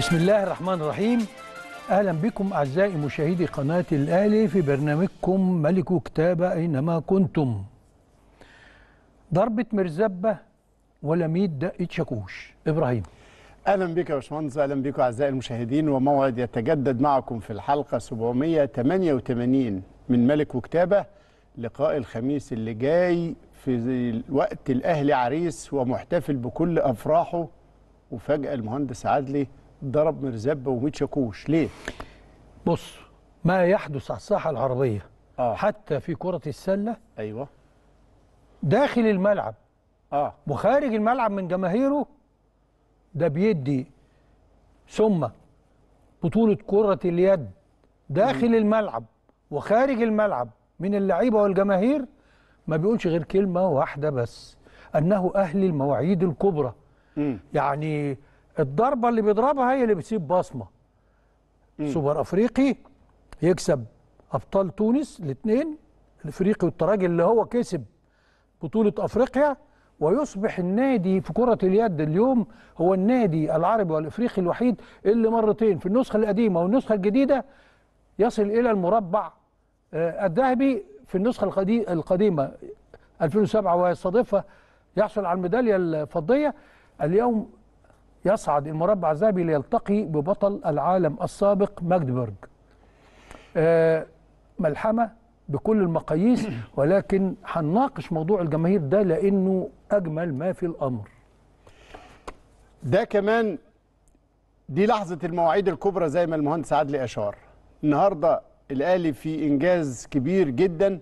بسم الله الرحمن الرحيم. أهلا بكم أعزائي مشاهدي قناة الاهلي في برنامجكم ملك كتابه أينما كنتم. ضربة مرزبة ولا 100 دقه شاكوش. إبراهيم. أهلا بك يا باشمهندس أهلا بكم أعزائي المشاهدين وموعد يتجدد معكم في الحلقة 788 من ملك وكتابه لقاء الخميس اللي جاي في وقت الأهلي عريس ومحتفل بكل أفراحه وفجأة المهندس عدلي ضرب مرزبه و100 شاكوش ليه؟ بص ما يحدث على الساحة العربيه آه. حتى في كرة السلة أيوه. داخل الملعب. آه. وخارج الملعب من جماهيره ده بيدي ثم بطولة كرة اليد داخل الملعب وخارج الملعب من اللعيبة والجماهير. ما بيقولش غير كلمة واحدة بس أنه أهل المواعيد الكبرى. امم يعني الضربة اللي بيضربها هي اللي بتسيب بصمة. سوبر أفريقي يكسب أبطال تونس الاثنين الأفريقي والتراجي اللي هو كسب بطولة أفريقيا ويصبح النادي في كرة اليد اليوم هو النادي العربي والإفريقي الوحيد اللي مرتين في النسخة القديمة والنسخة الجديدة يصل إلى المربع آه، الذهبي في النسخة القدي- القديمة. 2007 ويستضيفها يحصل على الميدالية الفضية. اليوم يصعد المربع الذهبي ليلتقي ببطل العالم السابق ماجدبرج. آه، ملحمة بكل المقاييس ولكن هنناقش موضوع الجماهير ده لأنه أجمل ما في الأمر. ده كمان دي لحظة المواعيد الكبرى زي ما المهندس عدلي أشار. النهاردة الأهلي في إنجاز كبير جدا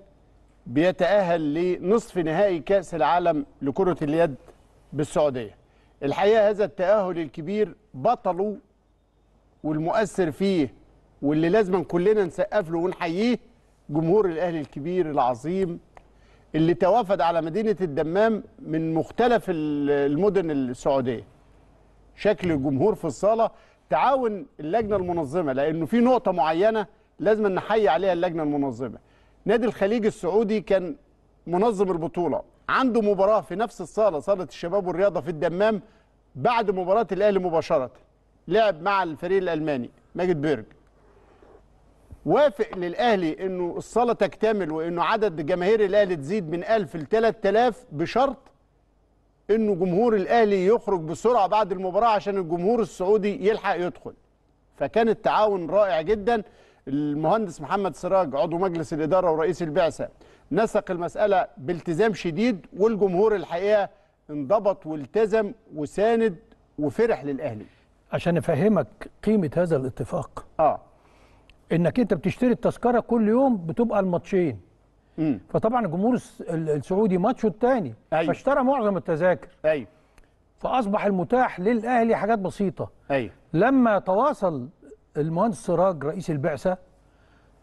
بيتأهل لنصف نهائي كأس العالم لكرة اليد بالسعودية. الحقيقة هذا التأهل الكبير بطله والمؤثر فيه واللي لازم كلنا نسقف له ونحييه جمهور الأهلي الكبير العظيم اللي توافد على مدينة الدمام من مختلف المدن السعودية. شكل الجمهور في الصالة تعاون اللجنة المنظمة لأنه في نقطة معينة لازم نحيي عليها اللجنة المنظمة. نادي الخليج السعودي كان منظم البطولة. عنده مباراة في نفس الصالة صالة الشباب والرياضة في الدمام بعد مباراة الأهلي مباشرة. لعب مع الفريق الألماني ماجد بيرج. وافق للأهلي إنه الصالة تكتمل وإنه عدد جماهير الأهلي تزيد من 1000 ل 3000 بشرط إنه جمهور الأهلي يخرج بسرعة بعد المباراة عشان الجمهور السعودي يلحق يدخل. فكان التعاون رائع جدا. المهندس محمد سراج عضو مجلس الإدارة ورئيس البعثة. نسق المسألة بالتزام شديد والجمهور الحقيقة انضبط والتزم وساند وفرح للأهلي. عشان أفهمك قيمة هذا الاتفاق. آه. إنك أنت بتشتري التذكرة كل يوم بتبقى الماتشين. فطبعا الجمهور الس- ال- السعودي ماتشه الثاني أيوة. فاشترى معظم التذاكر. أيوه. فأصبح المتاح للأهلي حاجات بسيطة. أيوه. لما تواصل المهندس سراج رئيس البعثة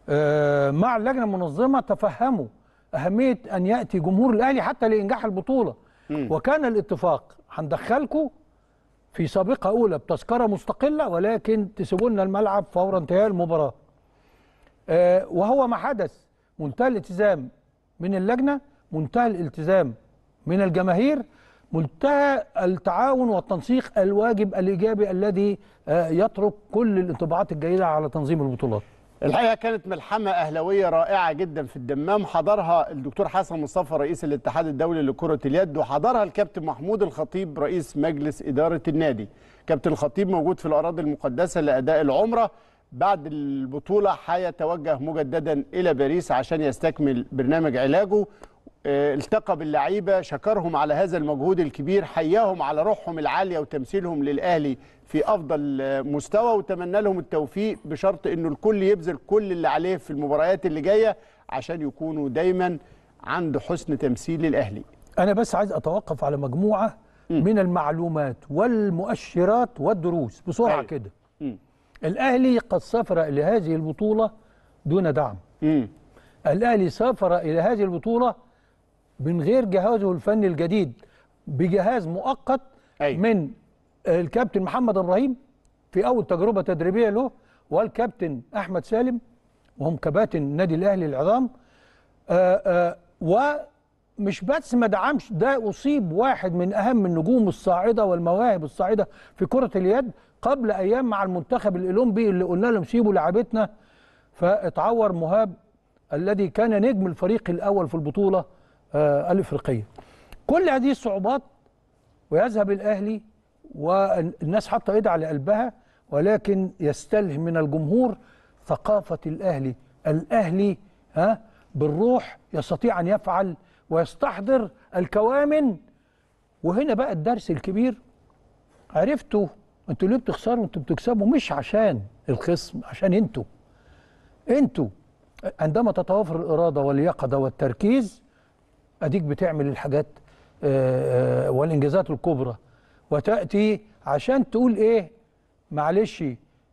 آه، مع اللجنة المنظمة تفهموا أهمية أن يأتي جمهور الأهلي حتى لإنجاح البطولة. مم. وكان الاتفاق هندخلكم في سابقة أولى بتذكرة مستقلة ولكن تسيبوا لنا الملعب فور انتهاء المباراة. آه، وهو ما حدث. منتهى الالتزام من اللجنة منتهى الالتزام من الجماهير منتهى التعاون والتنسيق الواجب الإيجابي الذي آه، يترك كل الانطباعات الجيدة على تنظيم البطولات. الحقيقة كانت ملحمة أهلاوية رائعة جدا في الدمام. حضرها الدكتور حسن مصطفى رئيس الاتحاد الدولي لكرة اليد وحضرها الكابتن محمود الخطيب رئيس مجلس إدارة النادي. كابتن الخطيب موجود في الأراضي المقدسة لأداء العمرة. بعد البطولة هيتوجه مجددا إلى باريس عشان يستكمل برنامج علاجه. التقى باللعيبة شكرهم على هذا المجهود الكبير حياهم على روحهم العالية وتمثيلهم للأهلي في أفضل آه، مستوى وتمنى لهم التوفيق بشرط إنه الكل يبذل كل اللي عليه في المباريات اللي جاية عشان يكونوا دايما عند حسن تمثيل الأهلي. أنا بس عايز أتوقف على مجموعة من المعلومات والمؤشرات والدروس بسرعة أيوة. كده. مم. الأهلي قد سافر إلى هذه البطولة دون دعم. امم الأهلي سافر إلى هذه البطولة من غير جهازه الفني الجديد بجهاز مؤقت أيوة. من الكابتن محمد إبراهيم في أول تجربة تدريبية له والكابتن أحمد سالم وهم كباتن النادي الأهلي العظام. آه، آه، مش بس ما دعمش ده أصيب واحد من أهم النجوم الصاعدة والمواهب الصاعدة في كرة اليد قبل أيام مع المنتخب الأولمبي اللي قلنا لهم سيبوا لعبتنا. فاتعور مهاب الذي كان نجم الفريق الأول في البطولة. الإفريقية. كل هذه الصعوبات ويذهب الأهلي والناس حاطة ايدها على قلبها ولكن يستلهم من الجمهور ثقافة الأهلي، الأهلي ها بالروح يستطيع أن يفعل ويستحضر الكوامن. وهنا بقى الدرس الكبير. عرفتوا أنتوا ليه بتخسروا؟ أنتوا بتكسبوا مش عشان الخصم عشان أنتوا. أنتوا عندما تتوافر الإرادة واليقظة والتركيز أديك بتعمل الحاجات آه، آه، والإنجازات الكبرى. وتأتي عشان تقول إيه معلش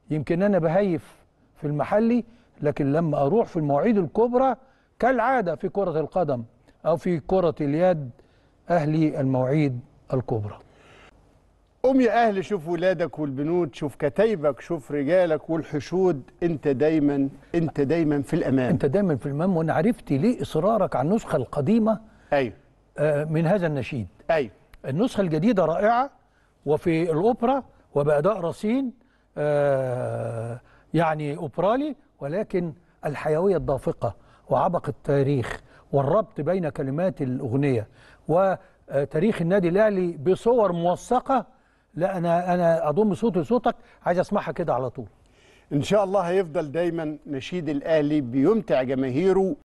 يمكن أنا بهيف في المحلي لكن لما أروح في المواعيد الكبرى كالعادة في كرة القدم أو في كرة اليد أهلي المواعيد الكبرى. قوم يا أهل شوف ولادك والبنود شوف كتايبك شوف رجالك والحشود. أنت دايما أنت دايما في الأمان. أنت دايما في المام وأنا عرفت ليه إصرارك على النسخة القديمة أيوه. آه، من هذا النشيد. أيوه. النسخة الجديدة رائعة وفي الأوبرا وبأداء رصين آه، يعني أوبرالي ولكن الحيوية الدافقة وعبق التاريخ والربط بين كلمات الأغنية وتاريخ النادي الأهلي بصور موثقة. لا أنا أنا أضم صوتي لصوتك عايز أسمعها كده على طول. إن شاء الله هيفضل دايما نشيد الأهلي بيمتع جماهيره